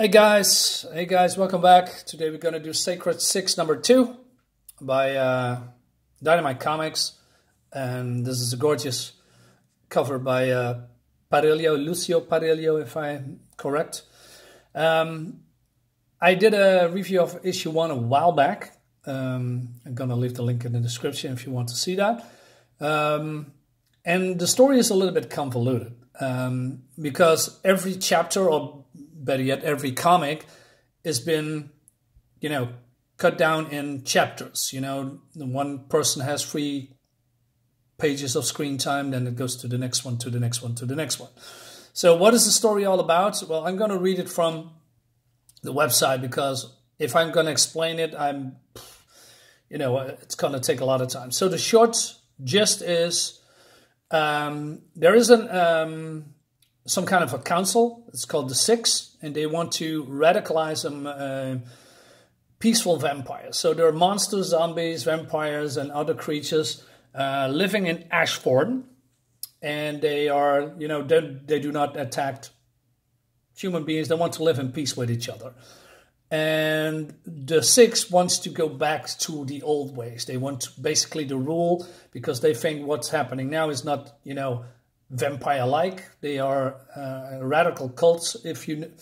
Hey guys, hey guys, welcome back. Today we're gonna do Sacred Six number two by uh, Dynamite Comics, and this is a gorgeous cover by uh, Parrillo, Lucio Parrillo, if I'm correct. Um, I did a review of issue one a while back. Um, I'm gonna leave the link in the description if you want to see that. Um, and the story is a little bit convoluted um, because every chapter, or better yet, every comic, has been, you know, cut down in chapters. You know, one person has three pages of screen time, then it goes to the next one, to the next one, to the next one. So, what is the story all about? Well, I'm going to read it from the website because if I'm going to explain it, I'm, you know, it's going to take a lot of time. So, the short gist is um, there is an um, some kind of a council. It's called the Six, and they want to radicalize them uh, peaceful vampires. So there are monsters, zombies, vampires, and other creatures uh, living in Ashthorne, and they are, you know, they, they do not attack human beings. They want to live in peace with each other. And the six wants to go back to the old ways. They want basically the rule because they think what's happening now is not, you know, vampire-like. They are uh, radical cults, if you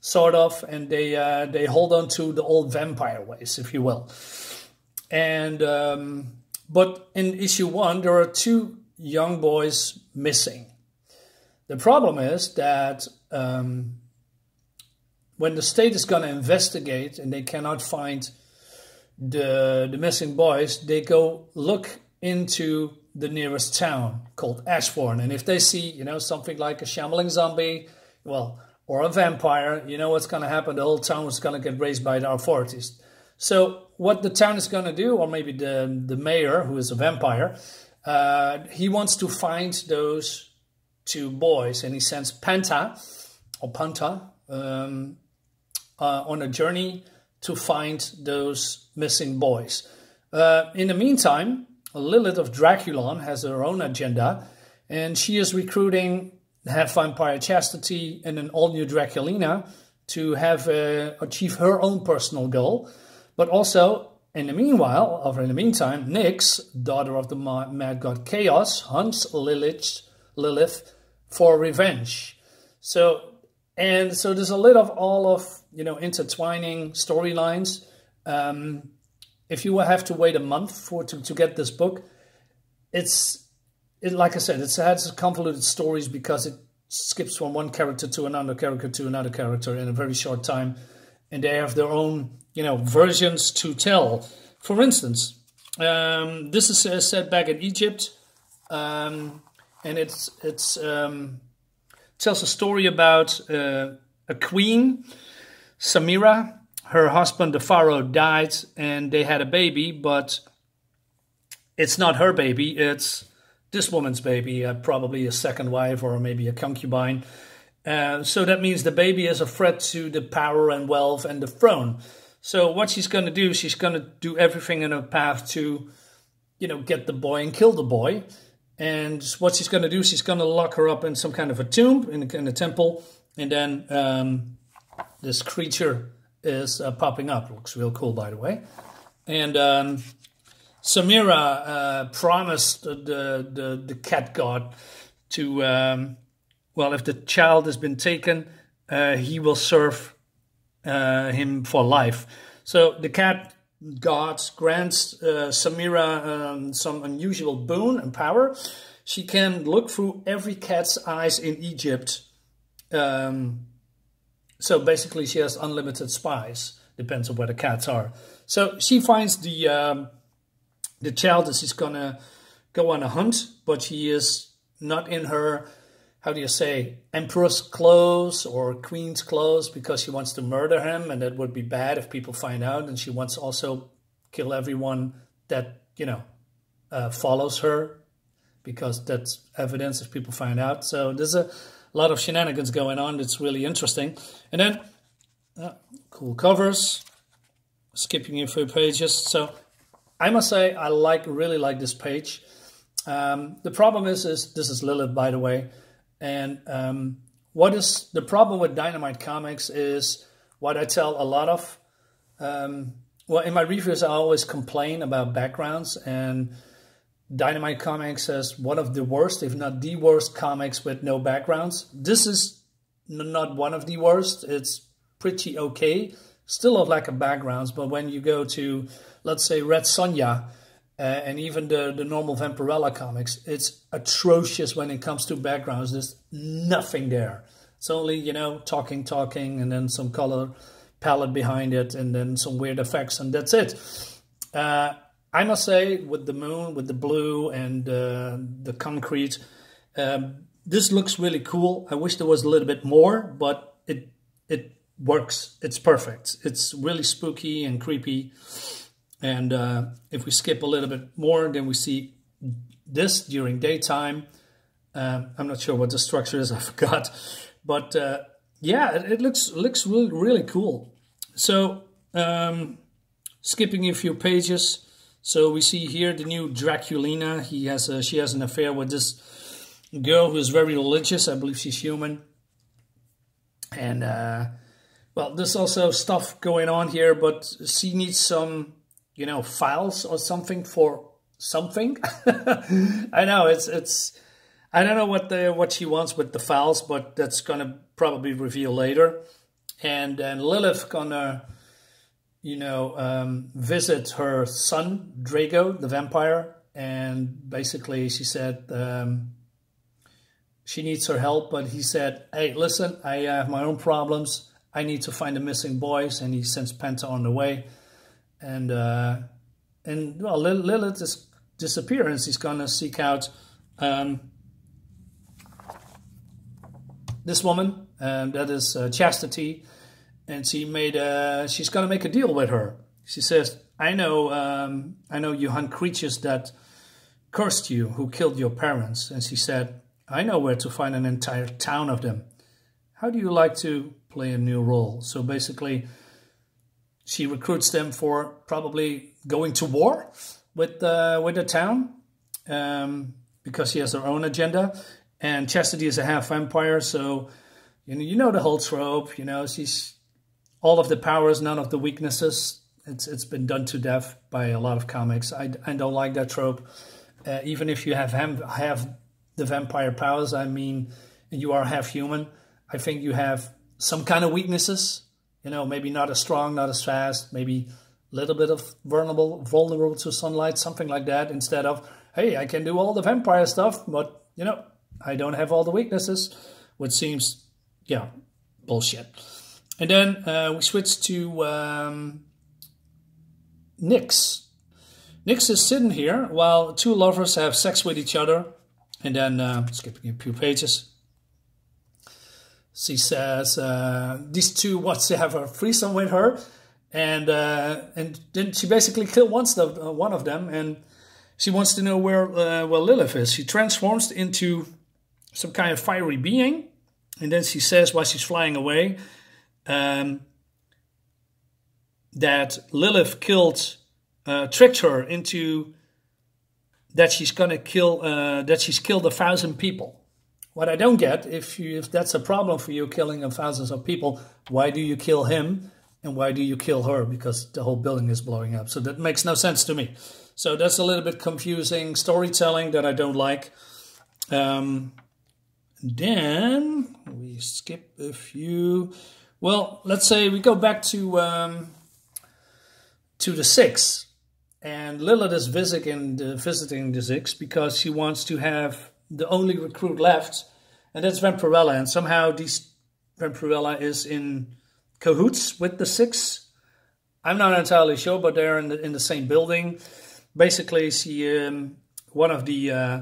sort of, and they uh, they hold on to the old vampire ways, if you will. And um, but in issue one, there are two young boys missing. The problem is that. Um, when the state is going to investigate and they cannot find the the missing boys, they go look into the nearest town called Ashthorne, and if they see you know something like a shambling zombie, well, or a vampire, you know what's going to happen. The whole town is going to get raised by the authorities. So what the town is going to do, or maybe the the mayor, who is a vampire, uh, he wants to find those two boys, and he sends Pantha or Pantha um, uh, on a journey to find those missing boys. Uh, in the meantime, Lilith of Drakulon has her own agenda, and she is recruiting half vampire Chastity and an all new Draculina to have uh, achieve her own personal goal, but also in the meanwhile, or in the meantime, Nyx, daughter of the mad god Chaos, hunts Lilith, Lilith for revenge. So and so there's a lot of all of, you know, intertwining storylines. Um, if you have to wait a month for to, to get this book, it's, it, like I said, it has convoluted stories because it skips from one character to another character to another character in a very short time. And they have their own, you know, versions to tell. For instance, um, this is uh, set back in Egypt. Um, and it's, it's, um, tells a story about uh, a queen, Samira. Her husband, the pharaoh, died and they had a baby, but it's not her baby, it's this woman's baby, uh, probably a second wife or maybe a concubine. Uh, so that means the baby is a threat to the power and wealth and the throne. So what she's going to do, she's going to do everything in her path to, you know, get the boy and kill the boy. And what she's going to do, she's going to lock her up in some kind of a tomb in, in a temple. And then um, this creature is uh, popping up. Looks real cool, by the way. And um, Samira uh, promised the, the, the cat god to, um, well, if the child has been taken, uh, he will serve uh, him for life. So the cat God grants uh, Samira um, some unusual boon and power. She can look through every cat's eyes in Egypt. Um, so basically, she has unlimited spies. Depends on where the cats are. So she finds the um, the child that she's gonna go on a hunt, but she is not in her how do you say, emperor's clothes or queen's clothes because she wants to murder him and that would be bad if people find out. And she wants also kill everyone that, you know, uh, follows her because that's evidence if people find out. So there's a lot of shenanigans going on. It's really interesting. And then uh, cool covers, skipping a few pages. So I must say I like really like this page. Um, the problem is, is this is Lilith, by the way. And um, what is the problem with Dynamite Comics is what I tell a lot of. Um, well, in my reviews, I always complain about backgrounds, and Dynamite Comics has one of the worst, if not the worst, comics with no backgrounds. This is not one of the worst. It's pretty okay. Still have lack of backgrounds, but when you go to, let's say, Red Sonja, uh, and even the, the normal Vampirella comics, it's atrocious when it comes to backgrounds. There's nothing there. It's only, you know, talking, talking, and then some color palette behind it, and then some weird effects, and that's it. Uh, I must say, with the moon, with the blue, and uh, the concrete, um, this looks really cool. I wish there was a little bit more, but it it works. It's perfect. It's really spooky and creepy. And uh, if we skip a little bit more, then we see this during daytime. Um, I'm not sure what the structure is. I forgot, but uh, yeah, it, it, looks looks really really cool. So um, skipping a few pages. So we see here the new Draculina. He has a, she has an affair with this girl who is very religious. I believe she's human. And uh, well, there's also stuff going on here, but she needs some you know, files or something for something. I know it's it's I don't know what the what she wants with the files, but that's gonna probably reveal later. And then Lilith gonna, you know, um, visit her son Drago, the vampire, and basically she said um, she needs her help, but he said, "Hey, listen, I have my own problems. I need to find the missing boys," and he sends Penta on the way and uh, and well, Lilith's disappearance, he's gonna seek out um, this woman, and that is uh, Chastity, and she made a, she's gonna make a deal with her. She says, "I know, um, I know you hunt creatures that cursed you, who killed your parents," and she said, "I know where to find an entire town of them. How do you like to play a new role?" So basically she recruits them for probably going to war with uh, with the town um, because she has her own agenda. And Chastity is a half vampire, so you know you know the whole trope. You know she's all of the powers, none of the weaknesses. It's it's been done to death by a lot of comics. I, I don't like that trope. Uh, even if you have have the vampire powers, I mean, you are half human. I think you have some kind of weaknesses you know, maybe not as strong, not as fast, maybe a little bit of vulnerable, vulnerable to sunlight, something like that, instead of, hey, I can do all the vampire stuff, but, you know, I don't have all the weaknesses, which seems, yeah, bullshit. And then uh, we switch to um, Nyx. Nyx is sitting here while two lovers have sex with each other. And then, uh, skipping a few pages, she says uh, these two wants to have a threesome with her, and uh, and then she basically kills once the, uh, one of them, and she wants to know where uh, where Lilith is. She transforms into some kind of fiery being, and then she says while she's flying away um, that Lilith killed, uh, tricked her into that she's gonna kill uh, that she's killed a thousand people what I don't get, if you, if that's a problem for you, killing thousands of people, why do you kill him and why do you kill her? Because the whole building is blowing up. So that makes no sense to me. So that's a little bit confusing storytelling that I don't like. Um, then we skip a few. Well, let's say we go back to um, to the six, and Lilith is visiting the, visiting the six because she wants to have the only recruit left, and that's Vampirella. And somehow this Vampirella is in cahoots with the six. I'm not entirely sure, but they're in the, in the same building. Basically, she um, one of the uh,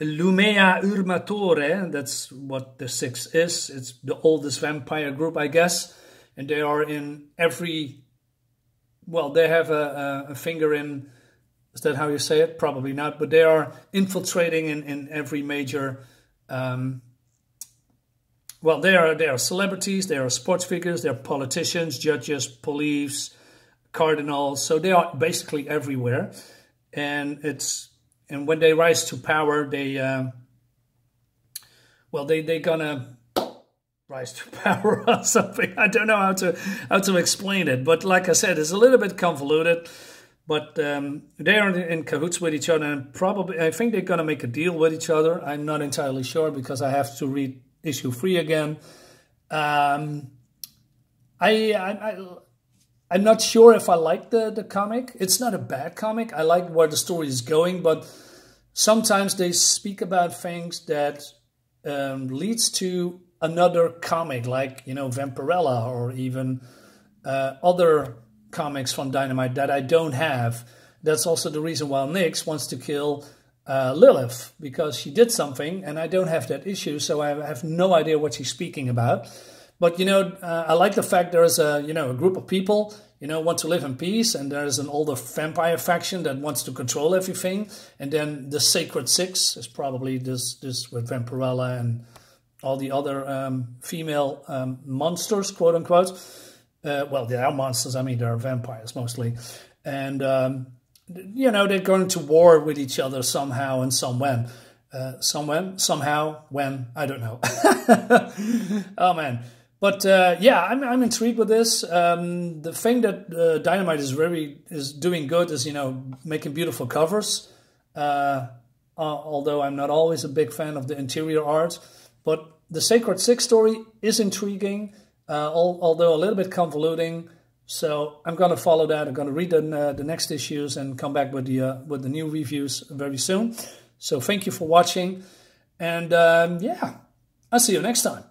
Lumea Urmatore, that's what the six is. It's the oldest vampire group, I guess. And they are in every, well, they have a, a, finger in is that how you say it? Probably not. But they are infiltrating in, in every major. Um, well, they are they are celebrities, they are sports figures, they are politicians, judges, police, cardinals. So they are basically everywhere, and it's and when they rise to power, they uh, well they they gonna rise to power or something. I don't know how to how to explain it, but like I said, it's a little bit convoluted. But um, they are in cahoots with each other, and probably I think they're gonna make a deal with each other. I'm not entirely sure because I have to read issue three again. Um, I, I, I I'm not sure if I like the the comic. It's not a bad comic. I like where the story is going, but sometimes they speak about things that um, leads to another comic, like you know Vampirella or even uh, other comics from Dynamite that I don't have. That's also the reason why Nyx wants to kill uh, Lilith because she did something, and I don't have that issue, so I have no idea what she's speaking about. But you know, uh, I like the fact there is a you know a group of people you know want to live in peace, and there is an older vampire faction that wants to control everything, and then the Sacred Six is probably this this with Vampirella and all the other um, female um, monsters, quote unquote. Uh, well, they are monsters. I mean, they're vampires mostly, and um, you know they're going to war with each other somehow and some when. Uh, somewhen, somehow, when, I don't know. oh man. But uh, yeah, I'm, I'm intrigued with this. Um, the thing that uh, Dynamite is very is doing good is you know making beautiful covers. Uh, although I'm not always a big fan of the interior art, but the Sacred Six story is intriguing, uh, although a little bit convoluting. So I'm going to follow that. I'm going to read the, uh, the next issues and come back with the uh, with the new reviews very soon. So thank you for watching, and um, yeah, I'll see you next time.